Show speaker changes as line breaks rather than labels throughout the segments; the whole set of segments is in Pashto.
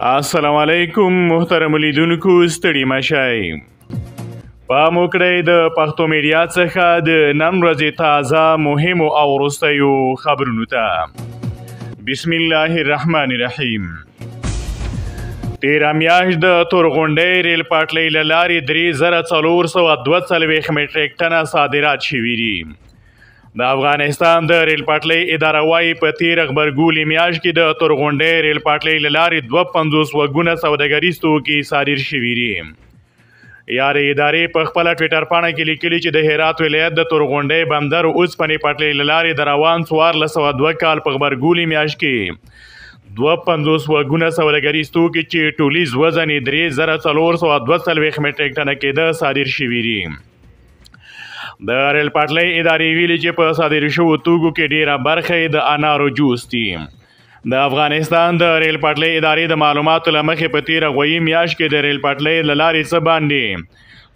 السلام علیکم محترم لیدونکو ستړي مشای په موکړې د پښتو میډیا څخه د نن ورځې تازه مهم او ورستیو خبرونو ته بسم الله الرحمن الرحیم تیرامیاش د تورغونډې ریل پټلۍ لارې 3442 مټریک ټنه صادرات شوي دي د افغانستان د ریل پټلۍ اداره وايي په تیر غبرګولي میاش کې د تورغونډې ریل پټلۍ لارې 250 وګونه سوداګریز توکي صادر شوي دي یارې ادارې په خپل ټوئیټر پاڼه کې لیکلي چې د هرات ولایت د تورغونډې بندر اوس پنې پټلۍ لارې د روان 1402 کال په غبرګولي میاش کې 250 وګونه سوداګریز توکي چې ټولیز وزن یې 3422 میټریک ټنه کېده صادر شوي دي د ریل پټلۍ ادارې ویلي چې په صادر شوو توکو کې ډیره برخه د انارو جوس دي د افغانستان د ریل پټلۍ ادارې د معلوماتو لمخې په تیره غوي میاش کې د ریل پټلۍ لارې څه باندې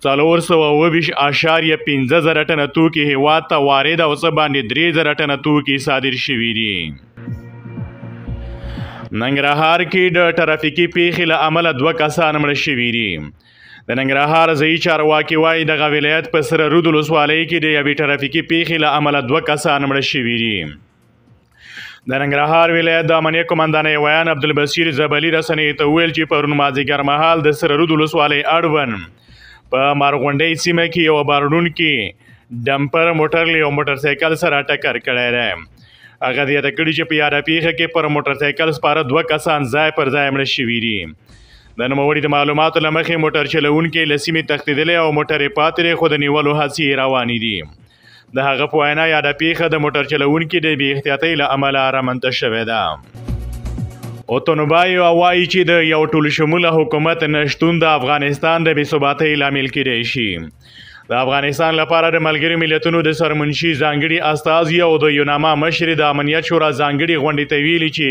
څلور سوه اوویشت اعشاریه پنځه زره ټنه توکي هېواد ته وارد او څه باندې درې زره ټنه توکي صادر شوي دي ننګرهار کې د ټرافیکي پیښې له امله دوه کسان مړه شوي دي د ننګرهار ځایي چارواکي وایي د غویلایت په سره رود ولسوالۍ کې د یوې ټرافیکي پیښې له امله دوه کسان مړه شوي دي د ننګرهار ولایت د امنیه قومندانۍ ویان عبدالبصیر زبلی رسنۍ ته وویل چې پرون مازیګر مهال د سره رود ولسوالۍ اړوند په مارغونډۍ سیمه کې یو بارډون کې ډمپر موټر له یو موټر سایکل سره ټکر کړی دی هغه زیاته کړې چې په یاده پیښه کې پر موټر سایکل سپاره دوه کسان ځای پر ځای مړه شوي دي د نوموړي د معلوماتو له مخې موټر چلوونکی له سیمې تښتېدلی او موټر یې پاتې دی خو د نیولو هڅې روانې دي د هغه په وینا یاده پیښه د موټر چلوونکي د بې احتیاطۍ له امله رامنځته شوې ده اوتونبای وایي چې د یو ټول شموله حکومت نشتون د افغانستان د بې ثباتۍ لامل کېدای شي د افغانستان لپاره د ملګری ملتونو د سرمنشي ځانګړي استازي او د یوناما مشر د امنیت شورا ځانګړي غونډې ته ویلي چې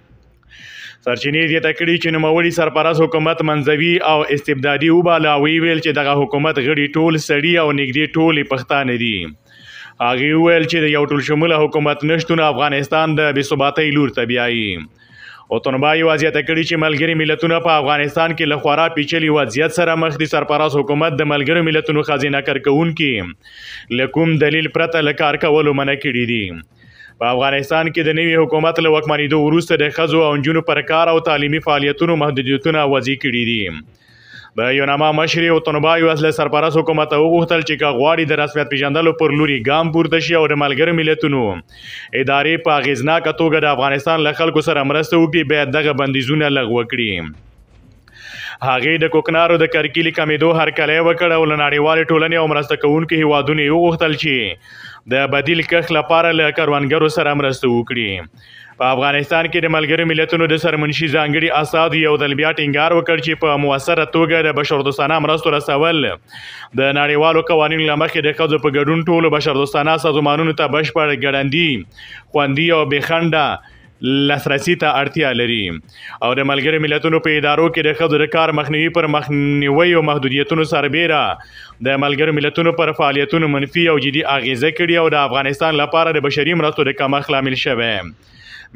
سرچینې زیاته کړې چې نوموړي سرپرست حکومت منځوي او استبدادي وباله او ویل چې دغه حکومت غړي ټول سړي او نږدې ټولې پښتانه دي هغه ویل چې د یو ټول شموله حکومت نشتون افغانستان د بې ثباتۍ لور ته بیایي او تنبای وضعیت کړي چې ملګری ملتونه په افغانستان کې له خورا پیچلي وضعیت سره مخ دي سرپرست حکومت د ملګرو ملتونو خزینه کارکونکي له کوم دلیل پرته له کار کولو منع کړي دي په افغانستان کې د نوي حکومت له وکمنېدو وروسته د خزو او انجونو پر کار او تعلیمي فعالیتونو محدودیتونه وضع کړي دي د یوناما مشر او تنبا یو اصل سرپرست حکومت وغوښتل چې که غواړي د رسمیت پیژندلو پر لوري ګام پورته شي او د ملګرو ملتونو ادارې په اغیزناکه توګه د افغانستان له خلکو سره مرسته وکړي باید دغه بندیزونه لغوه کړي هغې د کوکنارو د کرکیلي کمیدو هرکلی وکړ او له نړیوالې ټولنې او مرسته کوونکو هیوادونو یې وغوښتل چې د بدیل کښت لپاره له کروندګرو سره مرسته وکړي په افغانستان کې د ملګرو ملتونو د سرمنشي ځانګړي اساد یو ځل بیا ټینګار وکړ چې په موثره توګه د بشردوستانه مرستو رسول د نړیوالو قوانینو له مخې د ښځو په ګډون ټولو بشردوستانه سازمانونو ته بشپړ ګړندي خوندي او بې خنډه لاسرسي ته اړتیا لري او د ملګرو ملتونو په ادارو کې د ښځو د کار مخنیوي پر مخنیوي او محدودیتونو سربېره د ملګرو ملتونو پر فعالیتونو منفي او جدي اغیزه کړې او د افغانستان لپاره د بشري مرستو د کمښت لامل شوه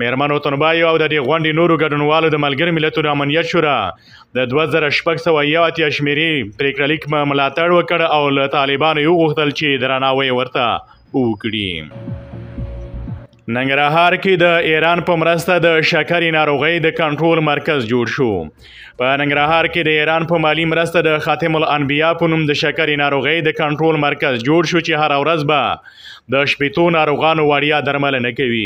مېرمنو تنبای او د دې غونډې نورو ګډونوالو د ملګرو ملتونو امنیت شورا د 2681 شمیرې پریکړه لیک ملاتړ وکړ او له طالبانو یې وغوښتل چې درناوی ورته وکړي ننګرهار کې د ایران په مرسته د شکرې ناروغۍ د کنټرول مرکز جوړ شو په ننګرهار کې د ایران په مالی مرسته د خاتم الانبیا په نوم د شکرې ناروغۍ د کنټرول مرکز جوړ شو چې هر ورځ به د شپېتو ناروغانو وړیا درملنه کوي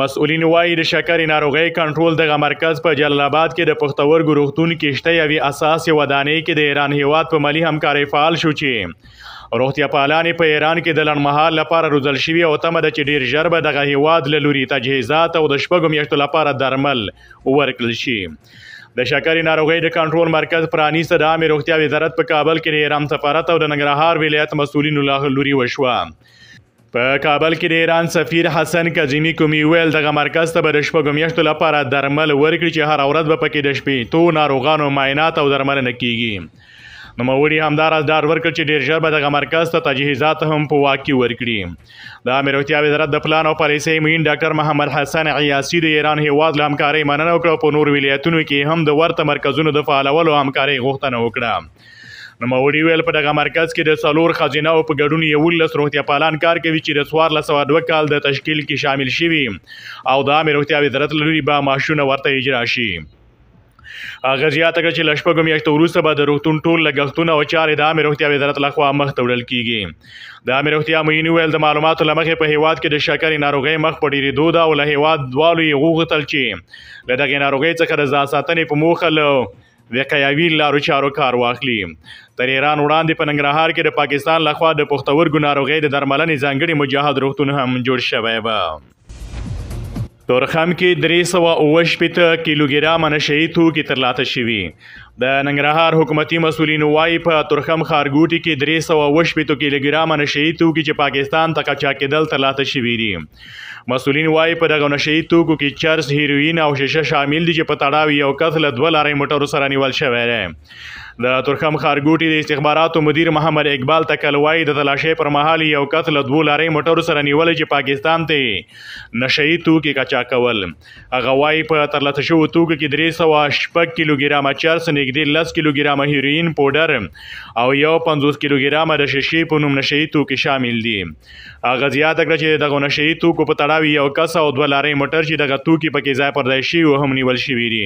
مسؤلین وایي د شکرې ناروغۍ کنټرول دغه مرکز په جلال آباد کې د پښتورګو روغتون کې شته یوې اساسې ودانۍ کې د ایران هیواد په مالی همکارۍ فعال شو چې روغتیا پالانې په ایران کې د لنډمهال لپاره روزل شوي او تمه ده چې ډیر ژر به دغه هیواد له لوري تجهیزات او د شپږو میاشتو لپاره درمل ورکړل شي د شکرې ناروغۍ د کنټرول مرکز پرانیسته د عامې روغتیا وزارت په کابل کې د ایران سفارت او د ننګرهار ولایت مسؤلینو له لوري وشوه په کابل کې د ایران سفیر حسن کظیمی کومي ویل دغه مرکز ته به د شپږو میاشتو لپاره درمل ورکړي چې هر ورځ به پکې د شپېتو ناروغانو معاینات او درملنه کیږي نوموړي همداراز ډاډ ورکړ چې ډیر ژر به دغه مرکز ته تجهیزات هم په واک کې ورکړي د عامې روغتیا وزارت د پلان او پالیسۍ معین ډاکټر محمد حسن عیاسي د ایران هیواد له همکارۍ مننه وکړه او په نورو ولایتونو کې هم د ورته مرکزونو د فعالولو همکارۍ غوښتنه وکړه نوموړي ویل په دغه مرکز کې د څلور خزینه او په ګډون یولس روغتیا پالان کار کوي چې د څوارلس سوه دوه کال د تشکیل کې شامل شوي او د عامې روغتیا وزارت له لوري به معاشونه ورته اجرا شي هغه زیاته کړه چې له شپږو میاشتو وروسته به د روغتون ټول لګښتونه او چارې د عامې روغتیا وزارت لخوا مخته وړل کیږي د عامې روغتیا معین وویل د معلوماتو له مخې په هیواد کې د شکرې ناروغۍ مخ په ډېرېدو ده او له هیواد دوالو یې غوښتل چې له دغې ناروغۍ څخه د ځان ساتنې په موخه له د قیاوي لارو چارو کار واخلي تر ایران وړاندې په ننګرهار کې د پاکستان لخوا د پښتورګو ناروغۍ د درملنې ځانګړي مجاهد روغتون هم جوړ شوی و تورخم کې درې سوه اووه شپېته کیلوګرامه نشهیي توکي ترلاسه شوي د ننګرهار حکومتي مسولین وایي په تورخم ښارګوټي کې درې سوه اووه شپېته کیلوګرامه نشهیي توکي چې پاکستان ته قاچاق کېدل ترلاسه شوي دي مسولین وایي په دغه نشهيي توکو کې چرس هیروین او شیشه شامل دي چې په تړاو یو کس له دوه لارې موټرو سره نیول شوی دی د ترخم ښارګوټي د استخباراتو مدیر محمد اقبال تکل وایي د تلاشۍ پر مهال یو کس له دوه لارې موټرو سره نیول چې پاکستان ته نشهيي توکي کچا کول هغه وایي په ترلاسه شوو توکو کې درې سوه شپږ کیلوګرامه چرس نږدې لس کیلوګرامه هیروین پوډر او یو پنځوس کیلوګرامه د شیشې په نوم نشهيي توکي شامل دي هغه زیاته کړه چې دغه نشه یي توکو په تړاو یو کس او دوه لارۍ موټر چې دغه توکي پکې ځای پر ځای شوي وو هم نیول شوي دي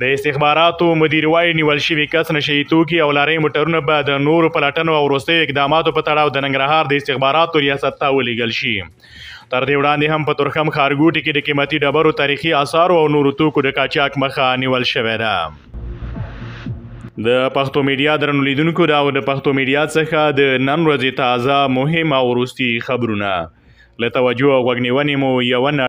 د استخباراتو مدیر وايي نیول شوي کس نشه یي توکي او لارۍ موټرونه به د نورو پلټنو او وروستیو اقداماتو په تړاو د ننګرهار د استخباراتو ریاست ته ولیږل شي تر دې وړاندې هم په ترخم ښارګوټي کې د قیمتي ډبرو تاریخي آثارو او نورو توکو د قاچاق مخه نیول شوې ده د پښتو میډیا درنو لیدونکو دا او د پښتو میډیا څخه د نن ورځې تازه مهم او وروستي خبرونه له توجه او غوږنیونې مو یوه